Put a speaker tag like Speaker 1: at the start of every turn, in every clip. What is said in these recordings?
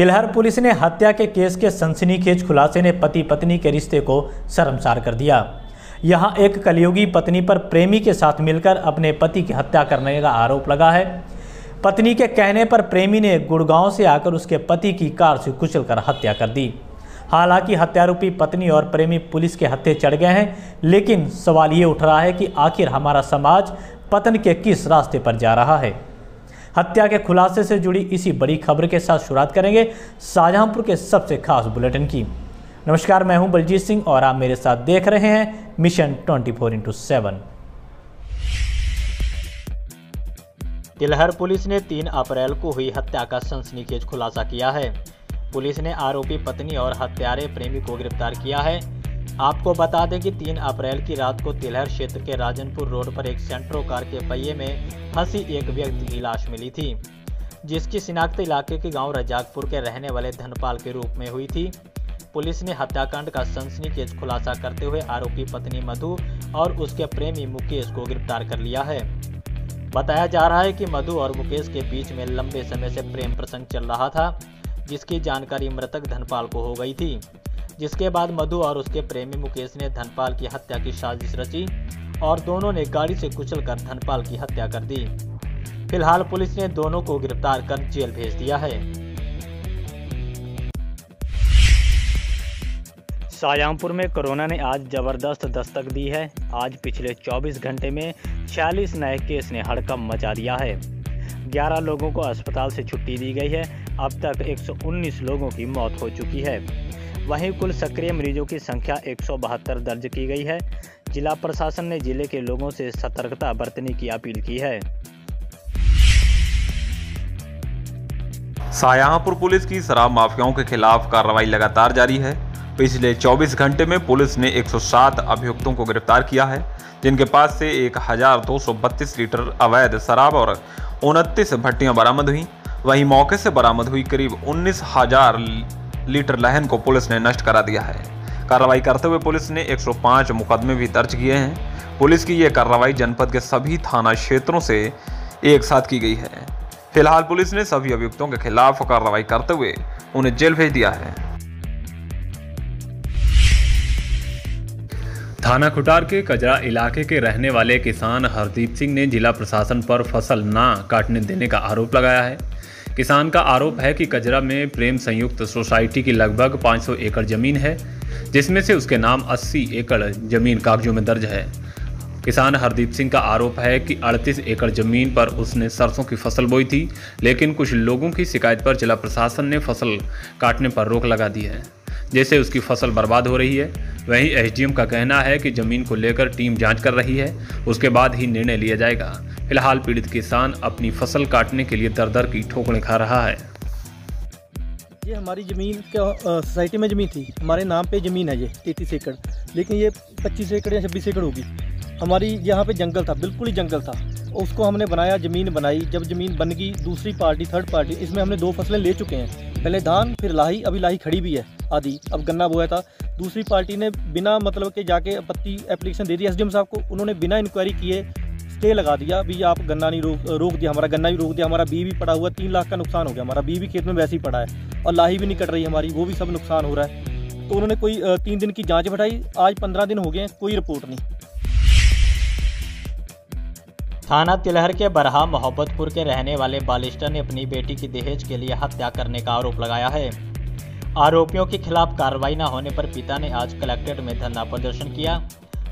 Speaker 1: Tilhar police ने हत्या के केस के सनसनीखेज खुलासे ने पति पत्नी के रिश्ते को शर्मसार कर दिया। यहाँ एक कलयुगी पत्नी पर प्रेमी के साथ मिलकर अपने पति की हत्या करने का आरोप लगा है। पत्नी के कहने पर प्रेमी ने गुड़गांव से आकर उसके पति की कार से कुचलकर हत्या कर दी। हालाँकि हत्यारूपी पत्नी और प्रेमी पुलिस के हत्थे चढ़ गए हैं, लेकिन सवाल ये उठ रहा है कि आखिर हमारा समाज पतन के किस रास्ते पर जा रहा है? हत्या के खुलासे से जुड़ी इसी बड़ी खबर के साथ शुरुआत करेंगे शाहजहांपुर के सबसे खास बुलेटिन की। नमस्कार, मैं हूँ बलजीत सिंह और आप मेरे साथ देख रहे हैं mission 24 four into seven Tilhar police ने 3 अप्रैल को हुई हत्या का सनसनीखेज खुलासा किया है। पुलिस ने आरोपी पत्नी और हत्यारे प्रेमी को गिरफ़्तार किया है। आपको बता दें कि 3 अप्रैल की रात को तिलहर क्षेत्र के राजनपुर रोड पर एक सेंट्रो कार के पहिए में फंसी एक व्यक्ति की लाश मिली थी, जिसकी शिनाख्त इलाके के गाँव रजाकपुर के रहने वाले धनपाल के रूप में हुई थी। पुलिस ने हत्याकांड का सनसनीखेज खुलासा करते हुए आरोपी पत्नी मधु और उसके प्रेमी मुकेश को गिरफ़्तार कर लिया है। बताया जा रहा है कि मधु और मुकेश के बीच में लंबे समय से प्रेम प्रसंग चल रहा था, जिसकी जानकारी मृतक धनपाल को हो गई थी। जिसके बाद मधु और उसके प्रेमी मुकेश ने धनपाल की हत्या की साजिश रची और दोनों ने गाड़ी से कुचलकर धनपाल की हत्या कर दी। फ़िलहाल पुलिस ने दोनों को गिरफ़्तार कर जेल भेज दिया है। शाहजहांपुर में कोरोना ने आज ज़बरदस्त दस्तक दी है। आज पिछले 24 घंटे में 46 नए केस ने हड़कम मचा दिया है। 11 लोगों को अस्पताल से छुट्टी दी गई है। अब तक 119 लोगों की मौत हो चुकी है। वहीं कुल सक्रिय मरीजों की संख्या एक सौ बहत्तर दर्ज की गई है। जिला प्रशासन ने ज़िले के लोगों से सतर्कता बरतने की अपील की है।
Speaker 2: शाहजहांपुर पुलिस की शराब माफियाओं के खिलाफ कार्रवाई लगातार जारी है। पिछले 24 घंटे में पुलिस ने 107 अभियुक्तों को गिरफ़्तार किया है, जिनके पास से 1232 लीटर अवैध शराब और उनतीस भट्टियाँ बरामद हुई। वहीं मौके से बरामद हुई करीब उन्नीस हज़ार लीटर लहन को पुलिस ने नष्ट करा दिया है। कार्रवाई करते हुए पुलिस ने 105 मुकदमे भी दर्ज किए हैं। पुलिस की यह कार्रवाई जनपद के सभी थाना क्षेत्रों से एक साथ की गई है। फ़िलहाल पुलिस ने सभी अभियुक्तों के खिलाफ कार्रवाई करते हुए उन्हें जेल भेज दिया है।
Speaker 3: थाना खुटार के कजरा इलाके के रहने वाले किसान हरदीप सिंह ने जिला प्रशासन पर फ़सल ना काटने देने का आरोप लगाया है। किसान का आरोप है कि कजरा में प्रेम संयुक्त सोसाइटी की लगभग 500 एकड़ ज़मीन है, जिसमें से उसके नाम 80 एकड़ ज़मीन कागजों में दर्ज है। किसान हरदीप सिंह का आरोप है कि 38 एकड़ ज़मीन पर उसने सरसों की फ़सल बोई थी, लेकिन कुछ लोगों की शिकायत पर जिला प्रशासन ने फ़सल काटने पर रोक लगा दी है। जैसे उसकी फ़सल बर्बाद हो रही है, वहीं एसडीएम का कहना है कि ज़मीन को लेकर टीम जाँच कर रही है, उसके बाद ही निर्णय लिया जाएगा। फ़िलहाल पीड़ित किसान अपनी फ़सल काटने के लिए दर दर की ठोकरें खा रहा है।
Speaker 4: ये हमारी ज़मीन सोसाइटी में ज़मीन थी। हमारे नाम पे ज़मीन है ये, तैतीस एकड़। लेकिन ये पच्चीस एकड़ या छब्बीस एकड़ होगी। हमारी यहाँ पे जंगल था, बिल्कुल ही जंगल था। उसको हमने बनाया, ज़मीन बनाई। जब ज़मीन बन गई, दूसरी पार्टी, थर्ड पार्टी, इसमें हमने दो फ़सलें ले चुके हैं। पहले धान, फिर लाही। अभी लाही खड़ी भी है। आदि। अब गन्ना बोया था। दूसरी पार्टी ने बिना मतलब के जाके आपत्ति एप्लीकेशन दे दी। एसडीएम साहब को उन्होंने बिना इंक्वायरी किए स्टे लगा दिया। भी आप गन्ना नहीं रोक रोक दिया, हमारा गन्ना भी रोक दिया। हमारा बी भी पड़ा हुआ, तीन लाख का नुकसान हो गया। हमारा बी भी खेत में वैसे ही पड़ा है और लाही भी नहीं कट रही हमारी, वो भी सब नुकसान हो रहा है। तो उन्होंने कोई तीन दिन की जाँच बैठाई। आज पंद्रह दिन हो गए कोई रिपोर्ट नहीं।
Speaker 1: थाना तिलहर के बरहा मोहब्बतपुर के रहने वाले बालिस्टर ने अपनी बेटी की दहेज के लिए हत्या करने का आरोप लगाया है। आरोपियों के खिलाफ कार्रवाई न होने पर पिता ने आज कलेक्ट्रेट में धरना प्रदर्शन किया।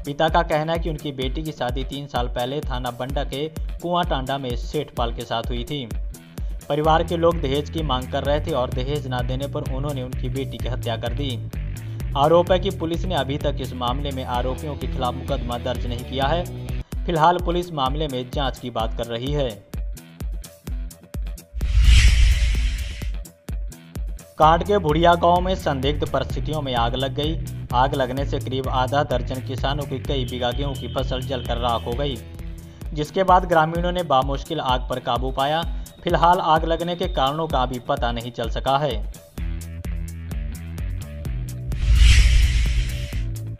Speaker 1: पिता का कहना है कि उनकी बेटी की शादी तीन साल पहले थाना बंडा के कुआँ टांडा में सेठपाल के साथ हुई थी। परिवार के लोग दहेज की मांग कर रहे थे और दहेज न देने पर उन्होंने उनकी बेटी की हत्या कर दी। आरोप है कि पुलिस ने अभी तक इस मामले में आरोपियों के खिलाफ मुकदमा दर्ज नहीं किया है। फ़िलहाल पुलिस मामले में जाँच की बात कर रही है। कांड के भुड़िया गाँव में संदिग्ध परिस्थितियों में आग लग गई। आग लगने से करीब आधा दर्जन किसानों की कई बीघा गेहूँ की फ़सल जलकर राख हो गई। जिसके बाद ग्रामीणों ने बामुश्किल आग पर काबू पाया। फ़िलहाल आग लगने के कारणों का अभी पता नहीं चल सका है।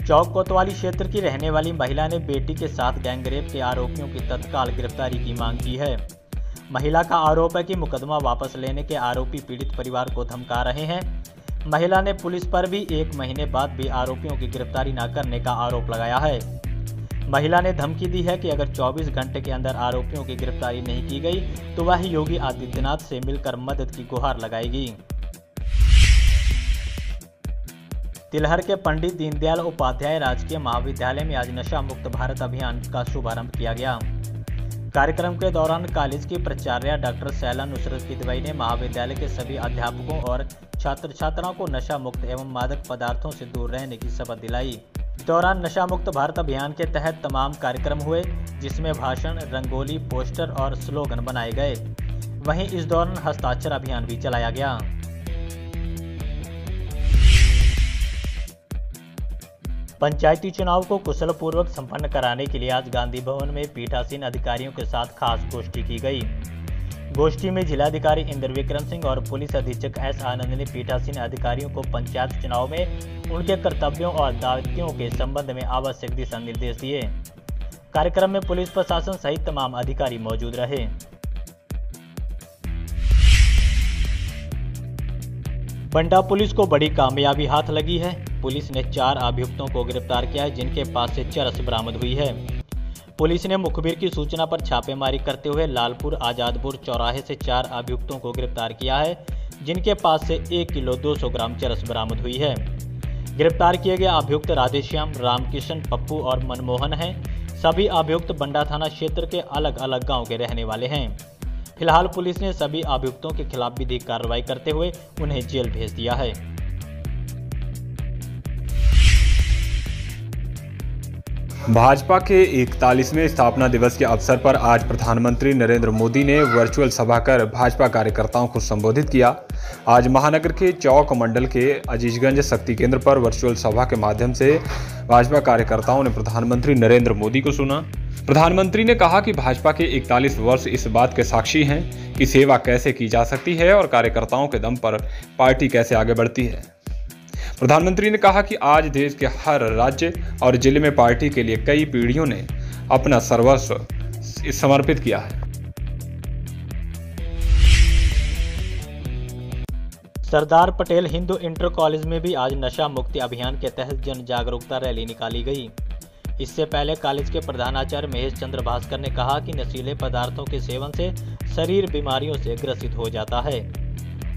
Speaker 1: चौक कोतवाली क्षेत्र की रहने वाली महिला ने बेटी के साथ गैंगरेप के आरोपियों की तत्काल गिरफ्तारी की मांग की है। महिला का आरोप है कि मुकदमा वापस लेने के आरोपी पीड़ित परिवार को धमका रहे हैं। महिला ने पुलिस पर भी एक महीने बाद भी आरोपियों की गिरफ्तारी न करने का आरोप लगाया है। महिला ने धमकी दी है कि अगर 24 घंटे के अंदर आरोपियों की गिरफ्तारी नहीं की गई तो वह योगी आदित्यनाथ से मिलकर मदद की गुहार लगाएगी। तिलहर के पंडित दीनदयाल उपाध्याय राजकीय महाविद्यालय में आज नशा मुक्त भारत अभियान का शुभारंभ किया गया। कार्यक्रम के दौरान कॉलेज की प्राचार्य डॉक्टर सैला नुसरत किदवई ने महाविद्यालय के सभी अध्यापकों और छात्र छात्राओं को नशा मुक्त एवं मादक पदार्थों से दूर रहने की शपथ दिलाई। दौरान नशा मुक्त भारत अभियान के तहत तमाम कार्यक्रम हुए, जिसमें भाषण, रंगोली, पोस्टर और स्लोगन बनाए गए। वहीं इस दौरान हस्ताक्षर अभियान भी चलाया गया। पंचायती चुनाव को कुशल पूर्वक संपन्न कराने के लिए आज गांधी भवन में पीठासीन अधिकारियों के साथ खास गोष्ठी की गई। गोष्ठी में जिलाधिकारी इंद्र विक्रम सिंह और पुलिस अधीक्षक एस आनंद ने पीठासीन अधिकारियों को पंचायत चुनाव में उनके कर्तव्यों और दायित्वों के संबंध में आवश्यक दिशा निर्देश दिए। कार्यक्रम में पुलिस प्रशासन सहित तमाम अधिकारी मौजूद रहे। बंडा पुलिस को बड़ी कामयाबी हाथ लगी है। पुलिस ने चार अभियुक्तों को गिरफ़्तार किया है, जिनके पास से चरस बरामद हुई है। पुलिस ने मुखबिर की सूचना पर छापेमारी करते हुए लालपुर आजादपुर चौराहे से चार अभियुक्तों को गिरफ़्तार किया है, जिनके पास से एक किलो 200 ग्राम चरस बरामद हुई है। गिरफ़्तार किए गए अभियुक्त राधेश्याम, रामकिशन, पप्पू और मनमोहन हैं। सभी अभियुक्त बंडा थाना क्षेत्र के अलग अलग गाँव के रहने वाले हैं। फ़िलहाल पुलिस ने सभी अभियुक्तों के खिलाफ विधिक कार्रवाई करते हुए उन्हें जेल भेज दिया है।
Speaker 3: भाजपा के इकतालीसवें स्थापना दिवस के अवसर पर आज प्रधानमंत्री नरेंद्र मोदी ने वर्चुअल सभा कर भाजपा कार्यकर्ताओं को संबोधित किया। आज महानगर के चौक मंडल के अजीजगंज शक्ति केंद्र पर वर्चुअल सभा के माध्यम से भाजपा कार्यकर्ताओं ने प्रधानमंत्री नरेंद्र मोदी को सुना। प्रधानमंत्री ने कहा कि भाजपा के 41 वर्ष इस बात के साक्षी हैं कि सेवा कैसे की जा सकती है और कार्यकर्ताओं के दम पर पार्टी कैसे आगे बढ़ती है। प्रधानमंत्री ने कहा कि आज देश के हर राज्य और ज़िले में पार्टी के लिए कई पीढ़ियों ने अपना सर्वस्व समर्पित किया है।
Speaker 1: सरदार पटेल हिंदू इंटर कॉलेज में भी आज नशा मुक्ति अभियान के तहत जन जागरूकता रैली निकाली गई। इससे पहले कॉलेज के प्रधानाचार्य महेश चंद्र भास्कर ने कहा कि नशीले पदार्थों के सेवन से शरीर बीमारियों से ग्रसित हो जाता है।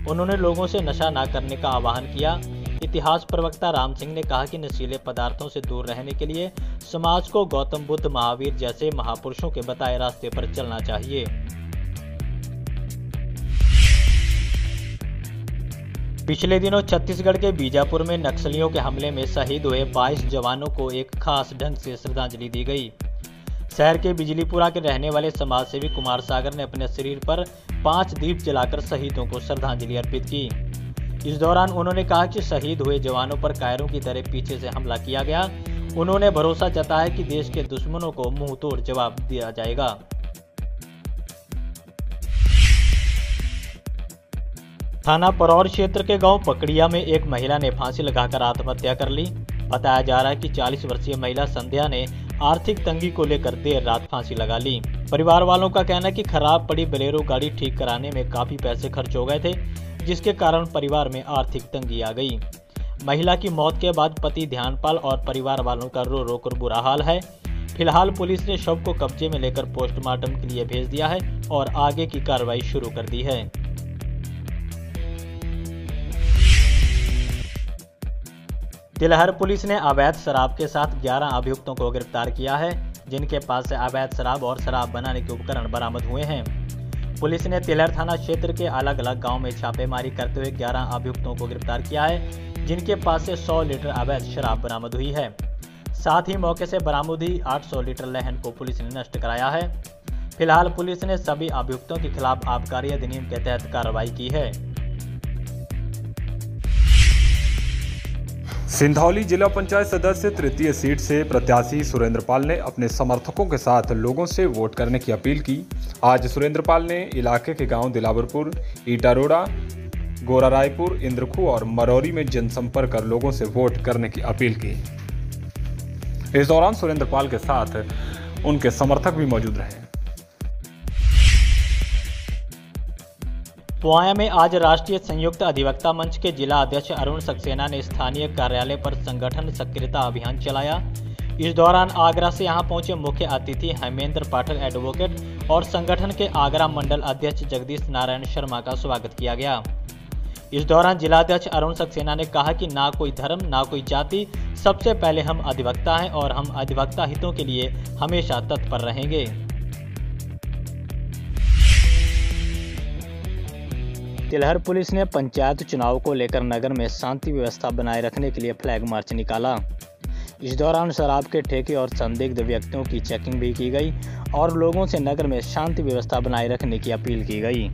Speaker 1: उन्होंने लोगों से नशा न करने का आह्वान किया। इतिहास प्रवक्ता राम सिंह ने कहा कि नशीले पदार्थों से दूर रहने के लिए समाज को गौतम बुद्ध महावीर जैसे महापुरुषों के बताए रास्ते पर चलना चाहिए। पिछले दिनों छत्तीसगढ़ के बीजापुर में नक्सलियों के हमले में शहीद हुए 22 जवानों को एक खास ढंग से श्रद्धांजलि दी गई। शहर के बिजलीपुरा के रहने वाले समाजसेवी कुमार सागर ने अपने शरीर पर पाँच दीप जलाकर शहीदों को श्रद्धांजलि अर्पित की। इस दौरान उन्होंने कहा कि शहीद हुए जवानों पर कायरों की तरह पीछे से हमला किया गया। उन्होंने भरोसा जताया कि देश के दुश्मनों को मुँह तोड़ जवाब दिया जाएगा। थाना परौर क्षेत्र के गाँव पकड़िया में एक महिला ने फांसी लगाकर आत्महत्या कर ली। बताया जा रहा है कि 40 वर्षीय महिला संध्या ने आर्थिक तंगी को लेकर देर रात फांसी लगा ली। परिवार वालों का कहना है कि खराब पड़ी बलेरो गाड़ी ठीक कराने में काफ़ी पैसे खर्च हो गए थे। जिसके कारण परिवार में आर्थिक तंगी आ गई। महिला की मौत के बाद पति ध्यानपाल और परिवार वालों का रो रो कर बुरा हाल है। फ़िलहाल पुलिस ने शव को कब्जे में लेकर पोस्टमार्टम के लिए भेज दिया है और आगे की कार्रवाई शुरू कर दी है। तिलहर पुलिस ने अवैध शराब के साथ 11 अभियुक्तों को गिरफ़्तार किया है, जिनके पास से अवैध शराब और शराब बनाने के उपकरण बरामद हुए हैं। पुलिस ने तिलहर थाना क्षेत्र के अलग अलग गाँव में छापेमारी करते हुए 11 अभियुक्तों को गिरफ़्तार किया है, जिनके पास से 100 लीटर अवैध शराब बरामद हुई है। साथ ही मौके से बरामद हुई 800 लीटर लहन को पुलिस ने नष्ट कराया है। फ़िलहाल पुलिस ने सभी अभियुक्तों के खिलाफ आबकारी अधिनियम के तहत कार्रवाई की है।
Speaker 3: सिंधौली जिला पंचायत सदस्य तृतीय सीट से प्रत्याशी सुरेंद्र पाल ने अपने समर्थकों के साथ लोगों से वोट करने की अपील की। आज सुरेंद्र पाल ने इलाके के गाँव दिलावरपुर, ईटारोड़ा, गोरा रायपुर, इंद्रखू और मरौरी में जनसंपर्क कर लोगों से वोट करने की अपील की। इस दौरान सुरेंद्र पाल के साथ उनके समर्थक भी मौजूद रहे।
Speaker 1: पुआया में आज राष्ट्रीय संयुक्त अधिवक्ता मंच के जिला अध्यक्ष अरुण सक्सेना ने स्थानीय कार्यालय पर संगठन सक्रियता अभियान चलाया। इस दौरान आगरा से यहाँ पहुँचे मुख्य अतिथि हेमेंद्र पाठक एडवोकेट और संगठन के आगरा मंडल अध्यक्ष जगदीश नारायण शर्मा का स्वागत किया गया। इस दौरान जिलाध्यक्ष अरुण सक्सेना ने कहा कि ना कोई धर्म, ना कोई जाति, सबसे पहले हम अधिवक्ता हैं और हम अधिवक्ता हितों के लिए हमेशा तत्पर रहेंगे। तिलहर पुलिस ने पंचायत चुनाव को लेकर नगर में शांति व्यवस्था बनाए रखने के लिए फ्लैग मार्च निकाला। इस दौरान शराब के ठेके और संदिग्ध व्यक्तियों की चेकिंग भी की गई और लोगों से नगर में शांति व्यवस्था बनाए रखने की अपील की गई।